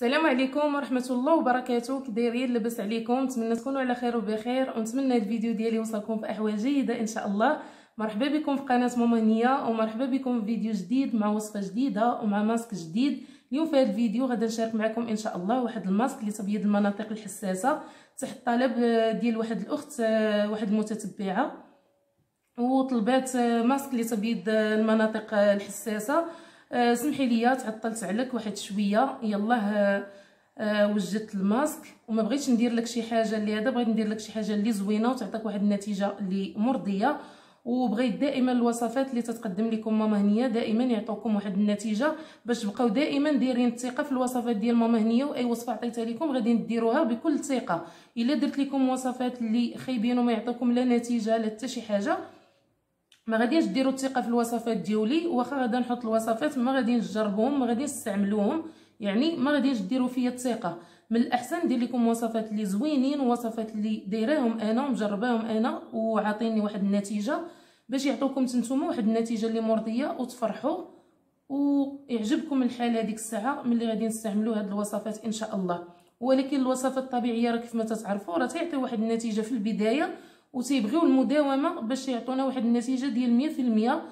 السلام عليكم ورحمة الله وبركاته. كي دايرين لاباس عليكم نتمنى تكونوا على خير وبخير ونتمنى الفيديو ديالي يوصلكم في احوال جيدة إن شاء الله. مرحبا بكم في قناة ماما هنية ومرحبا بكم في فيديو جديد مع وصفة جديدة ومع ماسك جديد. اليوم في هذا الفيديو غادي نشارك معكم إن شاء الله واحد الماسك لتبييض المناطق الحساسة. تحت طلب ديال واحد الأخت واحد المتتبعة. وطلبات ماسك لتبييض المناطق الحساسة. آه، سمحي لي تعطلت عليك واحد شوية. يلاه آه، وجدت الماسك. وما بغيتش ندير لك شي حاجة اللي هذا بغيت ندير لك شي حاجة اللي زوينة وتعطيك واحد النتيجة اللي مرضية. وبغيت دائما الوصفات اللي تتقدم لكم ماما هنية. دائما يعطوكم واحد النتيجة باش تبقاو دائما دايرين الثقة في الوصفات ديال ماما هنية. وأي وصفة عطيتها لكم غادي نديروها بكل ثقة. إلا درت لكم وصفات اللي خايبين وما يعطوكم لا نتيجة لا حتى شي حاجة ما غاديش ديروا الثقة في الوصفات ديولي واخا غادا نحط الوصفات ما غاديش نجربوهم ما غاديش نستعملوهم. يعني ما غاديش ديروا فيا الثقة. من الأحسن ندير لكم وصفات اللي زوينين ووصفات اللي دايراهم أنا ومجرباهم أنا وعاطيني واحد النتيجة باش يعطوكم نتوما واحد النتيجة اللي مرضية وتفرحوا ويعجبكم الحال هذيك الساعة ملي غادي نستعملوا هاد الوصفات إن شاء الله. ولكن الوصفات الطبيعية راه كيف ما تتعرفوا راه تعطي واحد النتيجة في البداية وتيبغيو المداومة باش يعطونا واحد النتيجة ديال 100%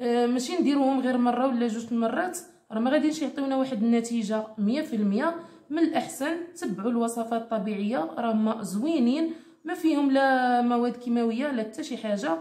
آه ماشي نديروهم غير مرة ولا جوج المرات. راه ما غاديش يعطيونا واحد النتيجة 100% من الأحسن تبعوا الوصفات الطبيعية. راهم زوينين ما فيهم لا مواد كيماوية لا حتى شي حاجة.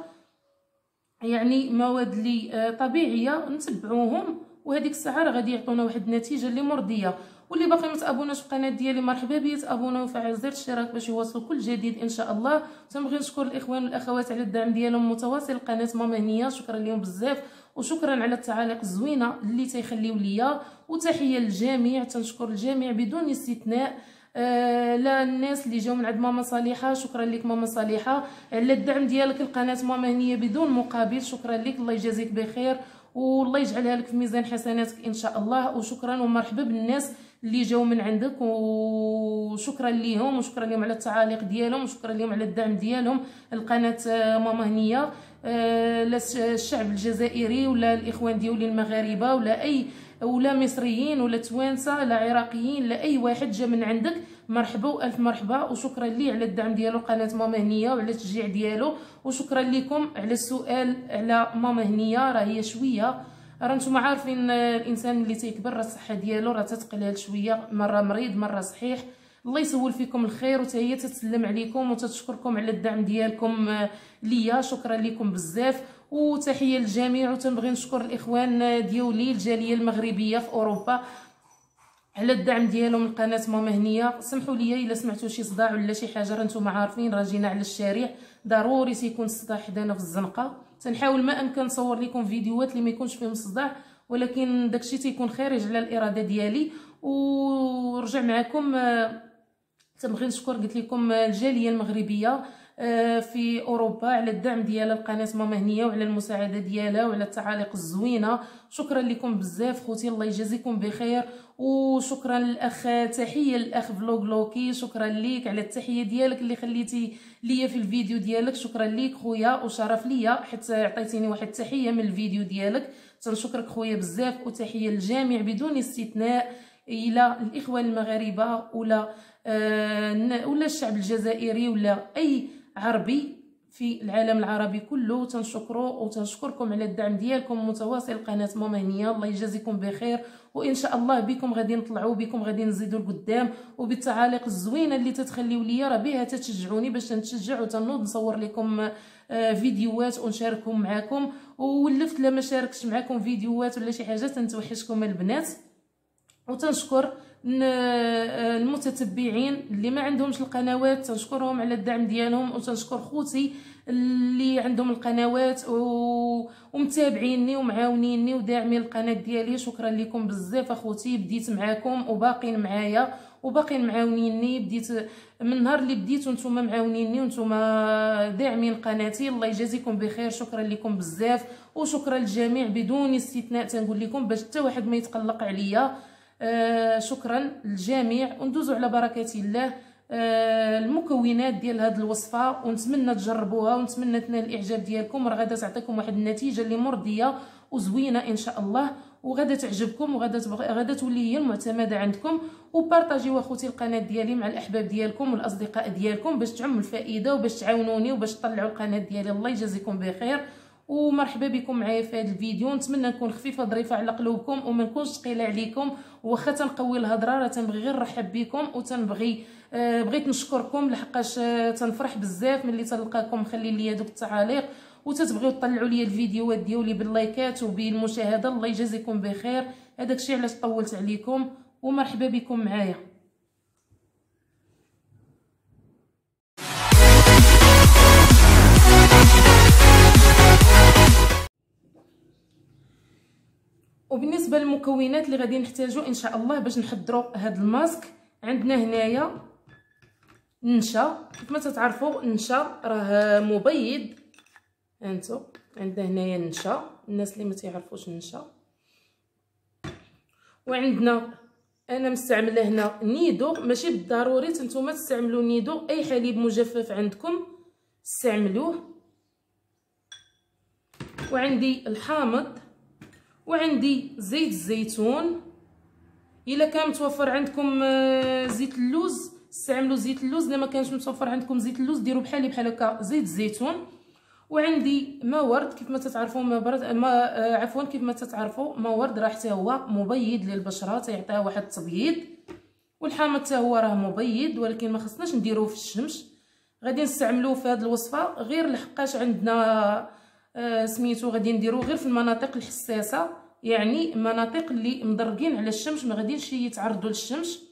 يعني مواد اللي آه طبيعية نتبعوهم. وهذيك الساعة راه غادي يعطونا واحد النتيجة اللي مرضية. واللي باقي متابوناش في القناة ديالي. مرحبا بيه تابونا وفعل زر الاشتراك باش يوصلوا كل جديد إن شاء الله. تنبغي نشكر الإخوان والأخوات على الدعم ديالهم. متواصل القناه ماما هنيه شكرا لهم بزاف. وشكرا على التعاليق الزوينة اللي تيخليو ليا. وتحية للجميع. تنشكر الجميع بدون استثناء. آه لا الناس اللي جاو من عند ماما صالحة. شكرا لك ماما صالحة. على الدعم ديالك القناة ماما هنيه بدون مقابل. شكرا لك. الله يجازيك بخير. والله يجعلها لك في ميزان حسناتك إن شاء الله. وشكرا ومرحبا بالناس اللي جاو من عندك وشكرا ليهم وشكرا لهم على التعاليق ديالهم وشكرا لهم على الدعم ديالهم. القناة ماما هنية آه، الشعب الجزائري ولا الإخوان ديولي المغاربة ولا أي ولا مصريين ولا توانسة لا عراقيين لا أي واحد جا من عندك. مرحبا وألف مرحبا وشكرا ليه على الدعم ديالو قناة ماما هنية وعلى التشجيع ديالو. وشكرا لكم على السؤال على ماما هنية راه هي شوية. راه نتوما عارفين الإنسان اللي تيكبر راه الصحة ديالو راه تتقلال شوية مرة مريض مرة صحيح. الله يسول فيكم الخير وتا هي تتسلم عليكم وتتشكركم على الدعم ديالكم ليا. شكرا لكم بزاف. وتحية للجميع. وتنبغي نشكر الإخوان ديولي الجالية المغربية في أوروبا على الدعم ديالهم القناه ماما هنية. سمحوا لي إلا سمعتوا شي صداع ولا شي حاجة راه نتوما عارفين راه جينا على الشارع. ضروري تيكون الصداع حدانا في الزنقة. تنحاول ما امكن نصور لكم فيديوهات اللي ما يكونش فيهم صداع ولكن داكشي تيكون خارج على الإرادة ديالي. ورجع معكم آه، تنبغي نشكر قلت لكم الجالية المغربية آه، في أوروبا على الدعم ديال القناه ماما هنية وعلى المساعدة ديالها وعلى التعاليق الزوينة. شكرا لكم بزاف خوتي الله يجازيكم بخير. وشكرا للأخ تحية للأخ فلوغ لوكي شكرا ليك على التحية ديالك اللي خليتي ليا في الفيديو ديالك. شكرا ليك خويا وشرف ليا حيت عطيتيني واحد التحية من الفيديو ديالك. تنشكرك خويا بزاف وتحية للجميع بدون استثناء. إلى الاخوان المغاربة ولا آه ولا الشعب الجزائري ولا أي عربي في العالم العربي كله تنشكروا وتنشكركم على الدعم ديالكم. متواصل قناة ماما هنيه الله يجازيكم بخير. وإن شاء الله بكم غادي نطلعوا بكم غادي نزيدوا لقدام. وبالتعاليق الزوينة اللي تتخليو ليا راه بها تتشجعوني باش نتشجع وتنوض. نصور لكم آه، فيديوهات ونشاركهم معكم وولفت لما شاركش معكم فيديوهات ولا شي حاجة تنتوحشكم البنات. وتنشكر المتتبعين اللي ما عندهمش القنوات تنشكرهم على الدعم ديالهم وتنشكر خوتي اللي عندهم القنوات و... ومتابعيني ومعاونيني وداعمين القناه ديالي. شكرا لكم بزاف أخوتي بديت معاكم وباقين معايا وباقين معاونيني. بديت من النهار اللي بديتو نتوما معاونيني ونتوما داعمين قناتي الله يجازيكم بخير. شكرا لكم بزاف. وشكرا للجميع بدون استثناء تنقول لكم باش حتى واحد ما يتقلق عليا. آه شكرا للجميع. وندوزو على بركة الله آه المكونات ديال هذه الوصفة ونتمنى تجربوها ونتمنى تنال الإعجاب ديالكم. راه غادا تعطيكم واحد النتيجة اللي مرضية وزوينة إن شاء الله وغادا تعجبكم وغادا تبغي غادا تولي هي المعتمدة عندكم. وبارطاجيو أخوتي القناة ديالي مع الأحباب ديالكم والأصدقاء ديالكم باش تعم الفائدة وباش تعاونوني وباش تطلعوا القناة ديالي. الله يجازيكم بخير. ومرحبا بكم معايا في هذا الفيديو. نتمنى نكون خفيفة ظريفة على قلوبكم وما نكونش ثقيلة عليكم. واخا تنقوي الهضرة راه تنبغي غير نرحب بكم وتنبغي آه بغيت نشكركم لحقاش آه تنفرح بزاف ملي تلقاكم. مخلي لي دوك التعاليق وتتبغيو تطلعوا لي الفيديوهات ديالي باللايكات وبالمشاهدة. الله يجازيكم بخير. هذاك الشيء علاش طولت عليكم. ومرحبا بكم معايا. وبالنسبة للمكونات اللي غادي نحتاجو إن شاء الله باش نحضروا هذا الماسك عندنا هنايا نشا. كيف ما تتعرفوا النشا راه مبيض. هانتو عندنا هنايا النشا الناس اللي ما تيعرفوش النشا وعندنا أنا مستعملة هنا Nido. ماشي بالضروري نتوما تستعملوا Nido. أي حليب مجفف عندكم استعملوه. وعندي الحامض. وعندي زيت الزيتون. إلا كان متوفر عندكم آه، زيت اللوز استعملوا زيت اللوز. إلا ما كانش متوفر عندكم زيت اللوز ديروا بحالي بحال هكا زيت الزيتون. وعندي ما ورد كيف ما تتعرفوا ما برد ما آه عفوا كيف ما تتعرفوا ما ورد راه حتى هو مبيض للبشرة تيعطيها واحد التبييض. والحامض حتى هو راه مبيض ولكن ما خصناش نديروه في الشمس غادي نستعملوه في هذه الوصفة. غير لحقاش عندنا آه سميتو غادي نديروه غير في المناطق الحساسة. يعني مناطق اللي مدرقين على الشمس ما غاديش يتعرضوا للشمس.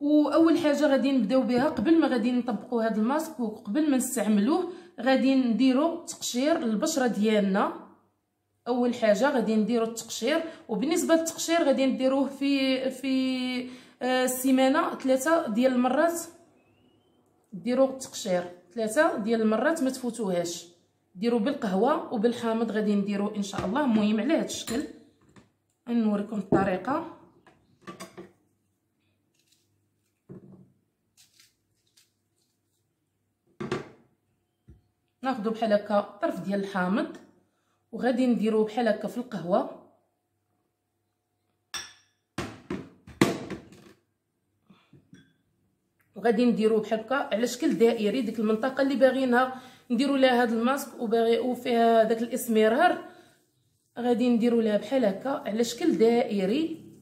وأول حاجة غادي نبداو بها قبل ما غادي نطبقوا هذا الماسك وقبل ما نستعملوه غادي نديرو تقشير للبشرة ديالنا. أول حاجة غادي نديرو التقشير وبالنسبة للتقشير غادي نديروه في في السيمانة آه ثلاثة ديال المرات. ديروا التقشير ثلاثة ديال المرات ما تفوتوهاش. ديروا بالقهوة وبالحامض غادي نديرو إن شاء الله. المهم على هذا الشكل نوريكم الطريقة. ناخذ بحال هكا طرف ديال الحامض وغادي نديرو بحال هكا في القهوة. وغادي نديرو بحال هكا على شكل دائري ديك المنطقة اللي باغينها نديرو لها هذا الماسك وباغي وفيها داك الاسمرار غادي نديرو لها بحال هكا على شكل دائري.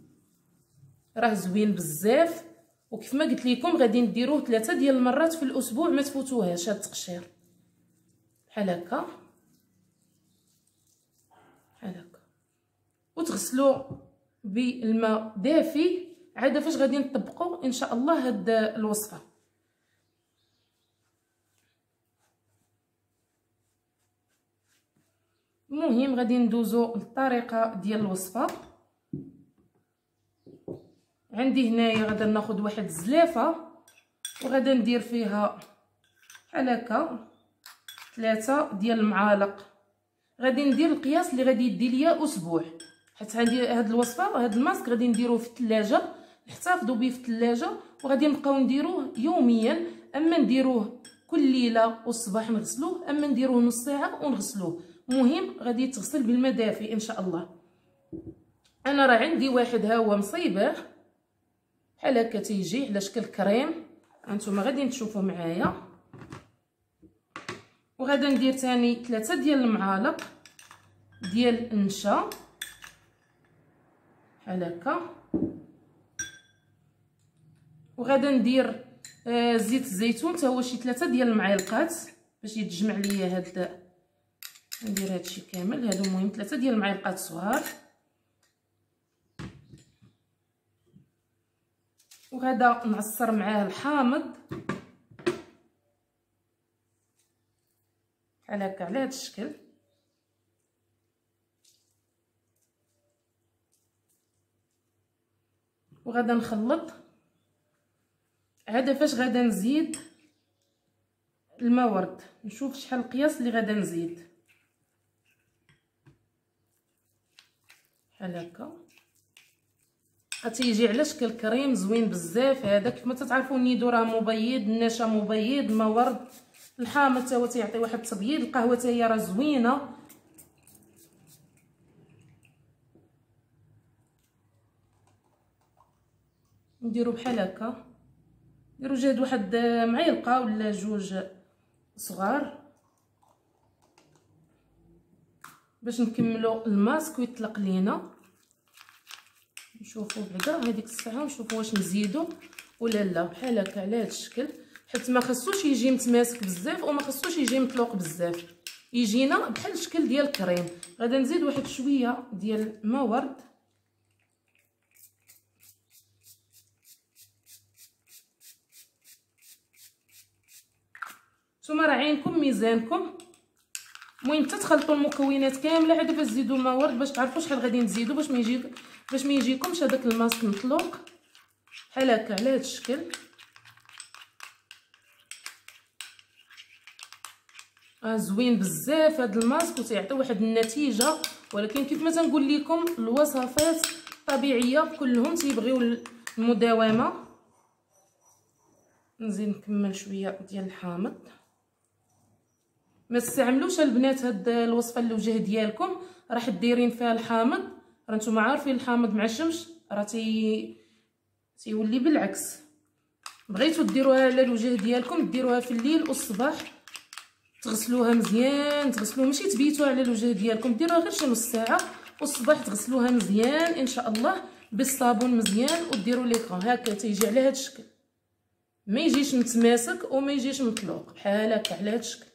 راه زوين بزاف. وكيف ما قلت لكم غادي نديروه ثلاثة ديال المرات في الأسبوع ما تفوتوهاش هاد التقشير. بحال هكا. بحال هكا. وتغسلوا بالماء دافي. عاد فاش غادي نطبقوا إن شاء الله هاد الوصفة. المهم غادي ندوزو للطريقة ديال الوصفة. عندي هنايا غادا ناخذ واحد الزلافه وغادا ندير فيها بحال هكا ثلاثة ديال المعالق. غادي ندير القياس اللي غادي يدي ليا أسبوع. حيت عندي هاد الوصفة هاد الماسك غادي نديروه في الثلاجه نحتفظوا به في الثلاجه وغادي نبقاو نديروه يوميا. أما نديروه كل ليلة والصباح نغسلوه أما نديروه نص ساعة ونغسلوه. مهم غادي يتغسل بالماء دافي إن شاء الله. أنا راه عندي واحد ها هو مصيبة. بحال هكا تيجي على شكل كريم. هانتوما غادي تشوفوا معايا. وغادا ندير تاني ثلاثة ديال المعالق ديال النشا. بحال هكا. وغادا ندير آه زيت الزيتون حتى هو شي ثلاثة ديال المعالقات باش يتجمع ليا هاد ندير هادشي كامل. هادو المهم ثلاثة ديال المعالقات صغار. وغادا نعصر معاه الحامض. بحال هكا على هذا الشكل. وغادا نخلط. هذا فاش غادا نزيد الماء ورد نشوف شحال القياس اللي غادا نزيد. بحال هكا غتيجي على شكل كريم زوين بزاف هذا كيف ما تتعرفوا النيدو راه مبيض النشا مبيض ما ورد. الحامض حتى هو تيعطي واحد التبييض القهوة حتى هي راه زوينة. نديرو بحال هكا. نديرو جهد واحد معلقة ولا جوج صغار. باش نكملو الماسك ويطلق لينا. نشوفو بعدا هذيك الساعة نشوفو واش نزيدو ولا لا. بحال هكا على هذا الشكل. حيت ما خصوش يجي متماسك بزاف وما خصوش يجي مطلوق بزاف. يجينا بحال الشكل ديال الكريم. غادا نزيد واحد شوية ديال ما ورد نتوما راه عينكم ميزانكم. المهم تتخلطوا المكونات كاملة عاد باش تزيدوا الماء ورد باش تعرفوا شحال غادي نزيدوا باش ما يجي باش ما يجيكمش هذاك الماسك مطلوق. بحال هكا على هذا الشكل. آه زوين بزاف هذا الماسك وتيعطي واحد النتيجة. ولكن كيف ما تنقول لكم الوصفات الطبيعيه كلهم تيبغيو المداومة. نزيد نكمل شوية ديال الحامض. ما تستعملوش البنات هاد الوصفة الوجه ديالكم. راح ديرين فيها الحامض. راه نتوما عارفين الحامض مع الشمس. راه تي تيولي بالعكس. بغيتو ديروها على الوجه ديالكم. ديروها في الليل والصباح. تغسلوها مزيان. تغسلوها. ماشي تبيتوها على الوجه ديالكم. ديروها غير شي نص ساعة والصباح تغسلوها مزيان إن شاء الله بالصابون مزيان وديروا ليكرون هكا تيجي على هذا الشكل. ما يجيش متماسك وما يجيش مطلوق. بحال هكا على هذا الشكل.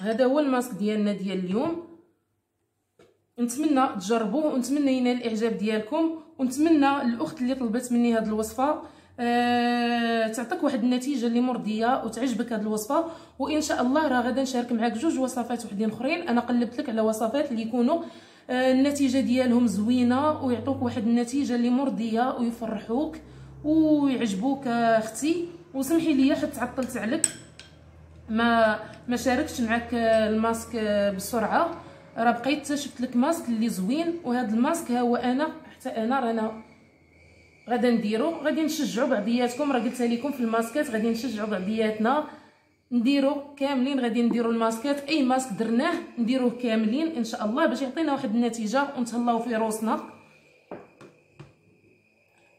هذا هو الماسك ديالنا ديال اليوم. نتمنى تجربوه ونتمنى ينال الإعجاب ديالكم. ونتمنى الأخت اللي طلبت مني هذه الوصفة أه تعطيك واحد النتيجة اللي مرضيه وتعجبك هذه الوصفة. وإن شاء الله راه غدا نشارك معك جوج وصفات وحدين أخرين. أنا قلبت لك على وصفات اللي يكونوا أه النتيجة ديالهم زوينة ويعطوك واحد النتيجة اللي مرضيه ويفرحوك ويعجبوك أختي. وسمحي لي حتى عطلت عليك. ما ما شاركتش معك الماسك بسرعة. راه بقيت شفت لك ماسك اللي زوين وهذا الماسك ها هو أنا حتى أنا رانا غادا نديرو. غادي نشجعوا بعضياتكم. راه قلتها لكم في الماسكات غادي نشجعوا بعضياتنا. نديرو كاملين غادي نديرو الماسكات. أي ماسك درناه نديروه كاملين إن شاء الله باش يعطينا واحد النتيجة ونتهلاو في روسنا.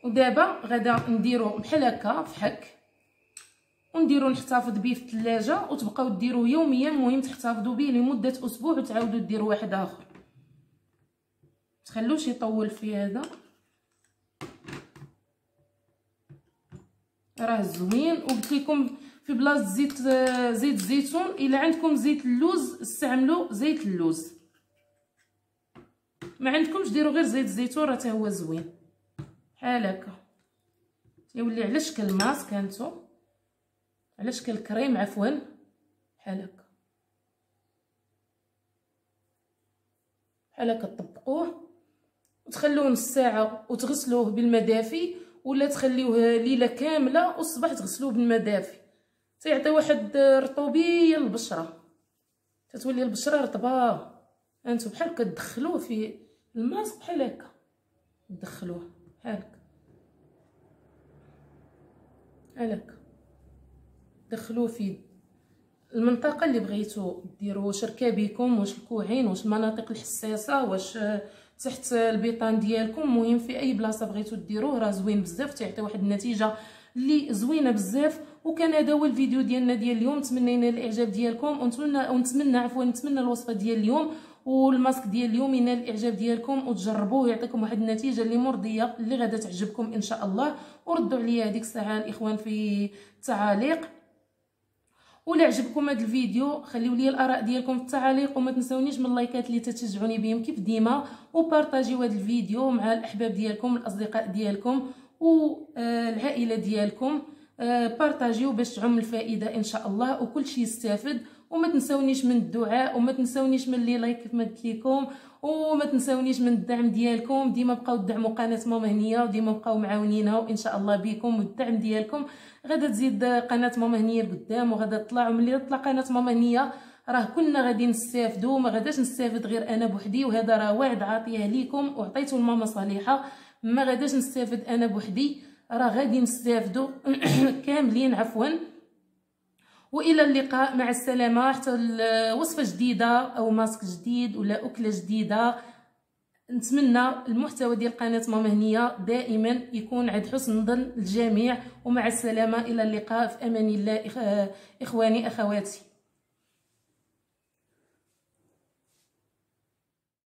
ودابا غادا نديرو بحال هكا فحك ونديرو نحتفظ به في الثلاجة وتبقاو ديروه يوميا المهم تحتفظوا به لمدة أسبوع وتعاودوا ديروا واحد آخر. تخلوش يطول في هذا. راه زوين. وقلت لكم في بلاصة زيت زيت الزيتون إلا عندكم زيت اللوز استعملوا زيت اللوز. ما عندكمش ديروا غير زيت الزيتون راه حتى هو زوين. بحال هكا. يولي على شكل ماسك هانتو؟ على شكل كريم عفوا؟ بحال هكا. بحال هكا طبقوه وتخلوه نص ساعة وتغسلوه بالماء دافي ولا تخليوه ليلة كاملة والصباح تغسلوه بالماء دافي تيعطي واحد رطوبيه للبشره تتولي البشرة رطبة. أنتو بحال هكا تدخلوه في الماسك بحال هكا. تدخلوه بحال هكا. بحال هكا دخلوه في المنطقة اللي بغيتو ديروا واش ركابيكم واش الكوعين واش المناطق الحساسة واش تحت البيطان ديالكم. المهم في أي بلاصة بغيتو ديروه راه زوين بزاف تيعطي واحد النتيجة اللي زوينة بزاف. وكان هذا هو الفيديو ديالنا ديال اليوم. نتمنى ينال الإعجاب ديالكم. ونتمنى ونتمنى عفوا نتمنى الوصفه ديال اليوم. والماسك ديال اليوم ينال الإعجاب ديالكم وتجربوه يعطيكم واحد النتيجة اللي مرضية اللي غادا تعجبكم إن شاء الله. وردوا عليا هذيك الساعة الإخوان في التعاليق. ولا عجبكم هذا الفيديو خليو لي الآراء ديالكم في التعاليق وما تنسونيش من اللايكات اللي تتشجعوني بهم كيف ديما وبارطاجيو هذا الفيديو مع الأحباب ديالكم الأصدقاء ديالكم والعائلة ديالكم. آه، بارطاجيو باش تعم الفائدة إن شاء الله وكل شيء يستافد. وما تنسونيش من الدعاء وما تنسونيش من لي لايك كيف ما قلت لكم وما تنسونيش من الدعم ديالكم. ديما بقاو تدعموا قناة ماما هنية وديما بقاو معاونينا وإن شاء الله بكم والدعم ديالكم غادا تزيد قناة ماما هنية لقدام وغادا تطلع. وملي تطلع قناة ماما هنية راه كلنا غادي نستافدوا. ما غاداش نستافد غير أنا بوحدي وهذا راه وعد عاطيه ليكم وعطيته لماما صالحة. ما غاداش نستافد أنا بوحدي راه غادي نستافدوا. كاملين عفوا. وإلى اللقاء مع السلامة. حتى وصفة جديدة أو ماسك جديد ولا أكلة جديدة. نتمنى المحتوى ديال قناة ماما هنية دائما يكون عند حسن ظن الجميع. ومع السلامة إلى اللقاء. في أمان الله إخواني أخواتي.